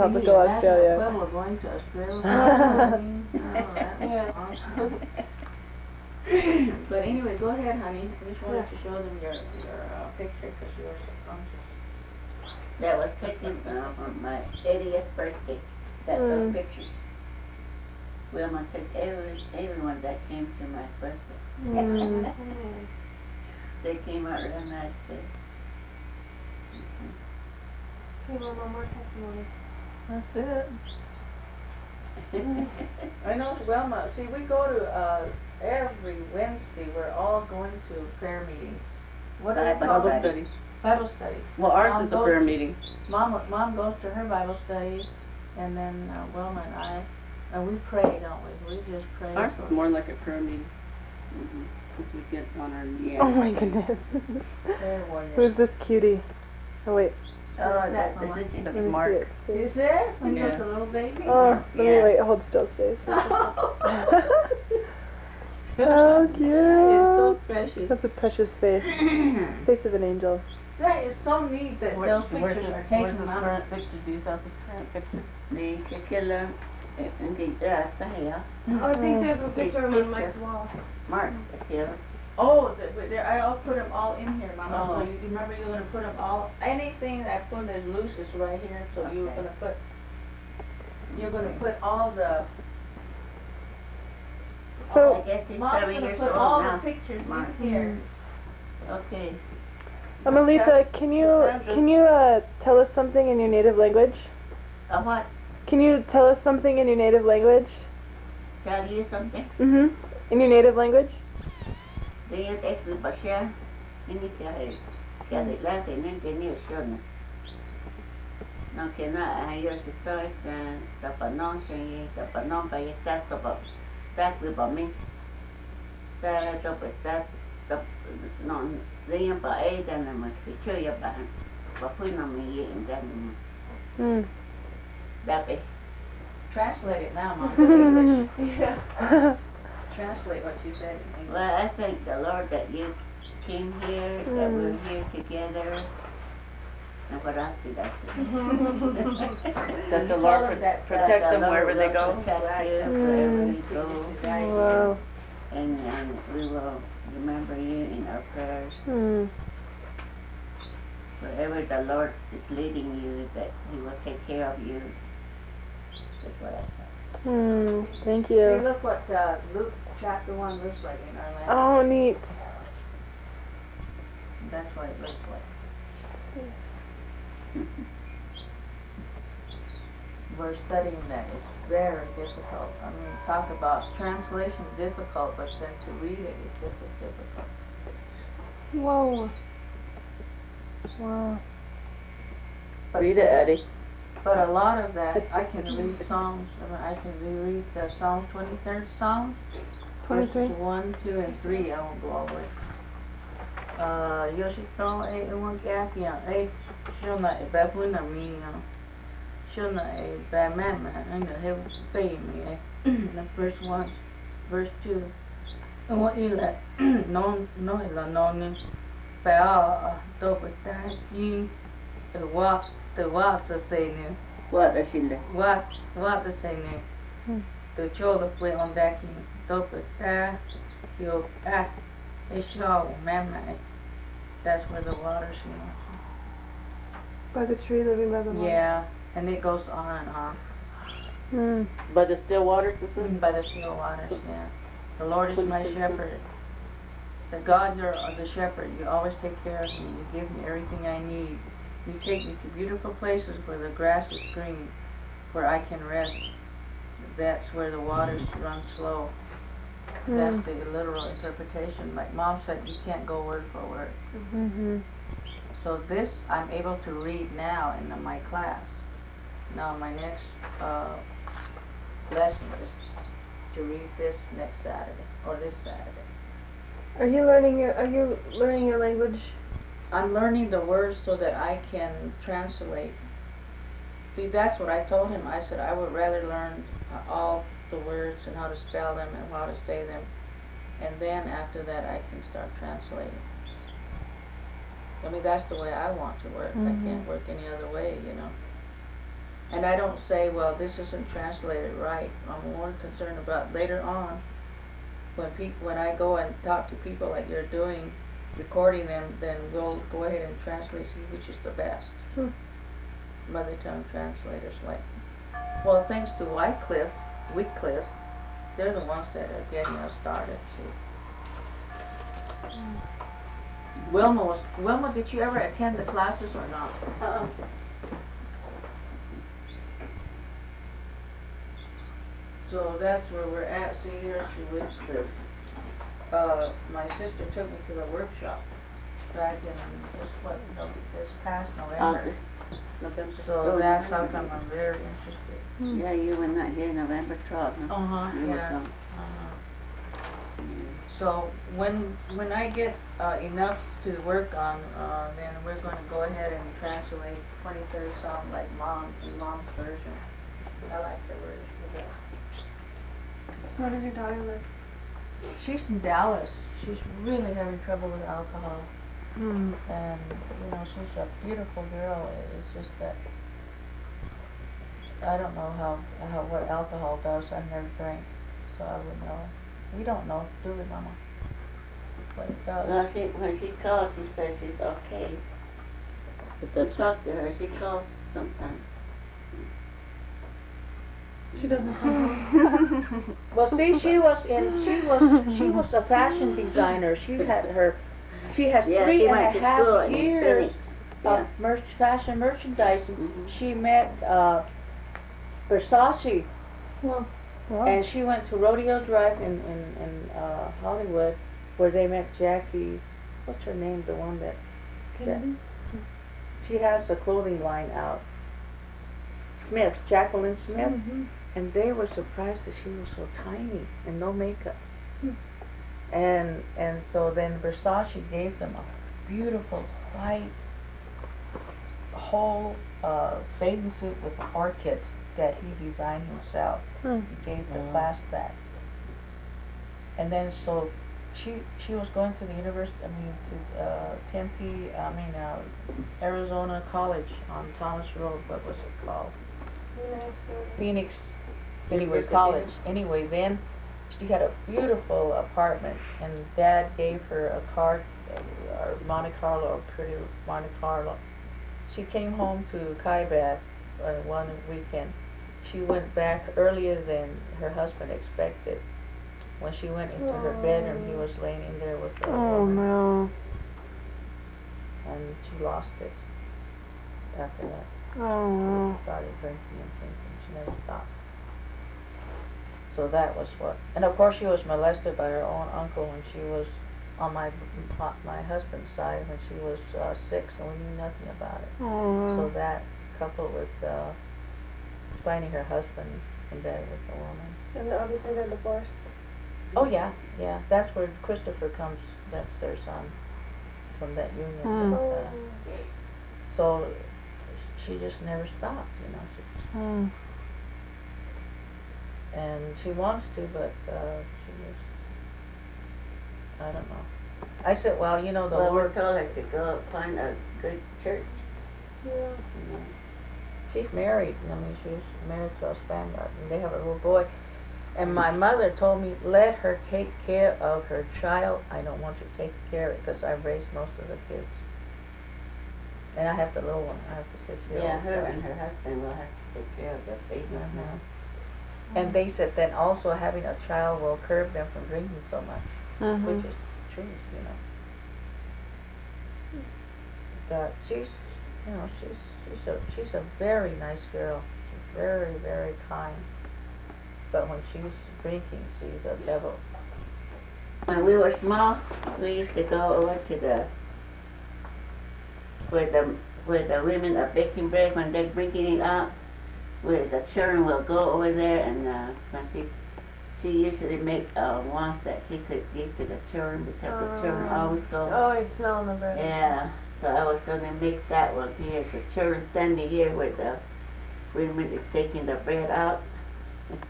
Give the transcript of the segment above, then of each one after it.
tropical Australia. Pueblo going to Australia. oh, but anyway, go ahead, honey. I just wanted to show them your your uh, picture because you were so conscious. That was taken uh, on my 80th birthday. That Mm. those pictures. Wilma took every everyone that came to my birthday. Mm. They came out real nice. Too. That's it. I know, Wilma. See, we go to uh, every Wednesday. We're all going to prayer meeting. What do they Bible call study. Bible study. Well, ours Um, is a both- prayer meeting. Mom, mom goes to her Bible studies, and then uh, Wilma and I, and we pray, don't we? We just pray. Ours is more like a prayer meeting. Mm-hmm. Because we get on our knees. Oh my goodness. Who's this cutie? Oh wait, Oh, that that, Mama? this is let That's me Mark. see it. See. Is it? When Yeah. yeah. a little baby? Oh, let me wait. Hold still, space. Oh, that Oh, is so cute. precious. That's a precious face. Face of an angel. That is so neat that Where- those where's pictures the- are Where's taken the out. current picture? Do you have the current picture? Ni kikila hindi rasta hiya. I think there's a picture of him on Mike's wall. Mark kikila. Oh, the, but there, I'll put them all in here, Mama. Oh. So you remember you're gonna put them all, anything that I put as loose is right here, so you're gonna put, you're gonna put all the, So, I guess he's Mom's gonna years put old all now. the pictures Mark. in here. Okay. Amelita, can you can you uh, tell us something in your native language? Uh, what? Can you tell us something in your native language? Tell you something? Mm-hmm. In your native language? Do you take the basha? Ini kaya kaya de la tienen que ni usiona. No que na ayo si estoy que tapanon se tapanon pa y está topa está que pa mí. Está topa está top no diyan pa ay dan na mas picho ya pa pa fui na mi y dan na Mm. dape. Translate it now, Mom. in English. Mm. Translate what you said. Well, I thank the Lord that you came here, that we're Mm. here together. And what else did I say? That the Lord tell pro- that, uh, protect the them Lord wherever they go. Protect you Mm. wherever you go. wow. And, and we will remember you in our prayers. Mm. Wherever the Lord is leading you, that He will take care of you. That's what I thought. Mm. Thank See, you. look what uh, Luke chapter one looks like in our language. Oh, neat. That's what it looks like. We're studying that. It's very difficult. I mean, talk about translation difficult, but then to read it is just as difficult. Whoa. Wow. But Read it, Eddie. But a lot of that, I can read Psalms, I mean, I can reread the Psalm 23rd Psalm. 23? Verses 1, 2, and 3, I won't go all the way. Uh, Yoshito, one gas, yeah, eh, shona, babuna, me, uh, shona, eh, batman, man, I know, he was saying me, eh, the first one, verse 2. And what is that? No, no, la, no, ni, pa, to, pa, ta, ki, the wa, the wa, sa, say, ni, What does he say? wa, wa, sa, say, ni, Hmm. the chola, play on that, ki, to, pa, ta, yo, ah, it's all, man, man. That's where the water's, you know. By the tree living by the water. Yeah, and it goes on and on. Mm. By the still waters, this is? By the still waters, yeah. The Lord is my shepherd. The God, you're the shepherd. You always take care of me. You give me everything I need. You take me to beautiful places where the grass is green, where I can rest. That's where the waters run slow. That's Mm. the literal interpretation. Like Mom said, you can't go word for word. Mm-hmm. So this I'm able to read now in the- my class. Now my next uh, lesson is to read this next Saturday or this Saturday. Are you learning your Are you learning your language? I'm learning the words so that I can translate. See, that's what I told him. I said I would rather learn all the words and how to spell them and how to say them, and then after that I can start translating. I mean, that's the way I want to work. I Mhm. can't work any other way, you know. And I don't say, well, this isn't translated right. I'm more concerned about later on, when peop, when I go and talk to people like you're doing, recording them, then we'll go ahead and translate, see which is the best. Hmm. Mother tongue translators like, well, thanks to Wycliffe, Wycliffe, they're the ones that are getting us started, see. Wilma was, Wilma, did you ever attend the classes or not? Uh-uh. So that's where we're at, see here, she the, uh, my sister took me to the workshop back in, this what, no, this past November. August, November. So that's how come I'm very interested. Yeah, you were not here November twelfth, huh? Uh-huh, You were yeah. gone. Uh-huh. So when, when I get, uh, enough to work on, uh, then we're gonna go ahead and translate twenty-third Psalm like mom, mom's version. I like the version of that. So what does your daughter live? She's in Dallas. She's really having trouble with alcohol. Mm. And, you know, she's a beautiful girl. It's just that I don't know how, how what alcohol does. I never drank, so I wouldn't know. We don't know, do we, Mama? What it does. Well, she, when she calls, she says she's okay. But to talk to her, she calls sometimes. She doesn't. Well, see, she was in. She was. She was a fashion designer. She had her. She has Yeah, three she and a half years Yeah. of merch, fashion merchandising. Mhm. She met uh, Versace. Wow. And she went to Rodeo Drive in, in, in uh, Hollywood where they met Jackie, what's her name, the one that, that she has a clothing line out. Smith, Jaclyn Smith. Mm-hmm. And they were surprised that she was so tiny and no makeup. Hmm. And and so then Versace gave them a beautiful white whole uh, bathing suit with an orchid that he designed himself. Hmm. He gave the Wow. class that. And then so she she was going to the university, I mean to uh, Tempe, I mean uh, Arizona College on Thomas Road. What was it called? Phoenix, anyway, college. Anyway, then she had a beautiful apartment, and Dad gave her a car, uh, or Monte Carlo, a pretty Monte Carlo. She came home to Kaibad uh, one weekend. She went back earlier than her husband expected. When she went into her bedroom, he was laying in there with a Oh woman, no. and she lost it after that. Oh no. started drinking and drinking. She never stopped. So that was what. And of course, she was molested by her own uncle when she was on my my, my husband's side when she was uh, six, and we knew nothing about it. Oh So that coupled with uh, finding her husband in bed with the woman. And obviously they're divorced. Oh yeah, yeah. That's where Christopher comes. That's their son from that union. But, uh, so she just never stopped, you know. She, Mm. And she wants to, but uh, she just, I don't know. I said, well, you know, the Well, we Lord, told her to go find a good church. Yeah. you know. she's married. I mean, she's married to a Spaniard, and they have a little boy. And my mother told me, let her take care of her child. I don't want you to take care of it because I've raised most of the kids. And I have the little one. I have the six-year-old. Yeah, her and her husband will have to take care of the baby. Mhm. And they said then also having a child will curb them from drinking so much. Mhm. which is true, you know. But she's, you know, she's she's a she's a very nice girl. She's very very kind. But when she's drinking, she's a devil. When we were small, we used to go over to the where the where the women are baking bread when they're bringing it out. Where the children will go over there and uh, when she she usually make uh, ones that she could give to the children because the children Oh. always go. Always smelling the bread. Yeah, so I was gonna make that one here. The children standing here with the women is taking the bread out.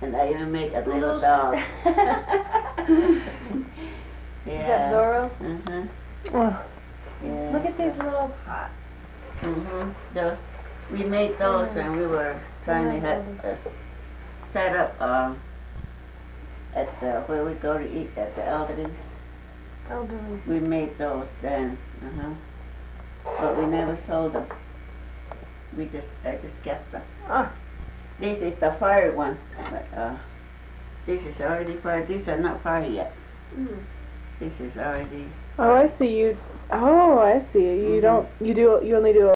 And I even make a little Little- dog. Is yeah. that Zorro? Mhm. Oh. Yeah. Look at these little pots. Mm-hmm. Those We made those and we were trying to have uh, set up uh, at the, where we go to eat at the Elderly's. Elderly. We made those then, uh-huh. But we never sold them. We just, I just kept them. Ah. This is the fire one, but, uh, this is already fired. These are not fired yet. Mm. This is already, Oh, I see you. Oh, I see. You Mhm. don't. You do. You only do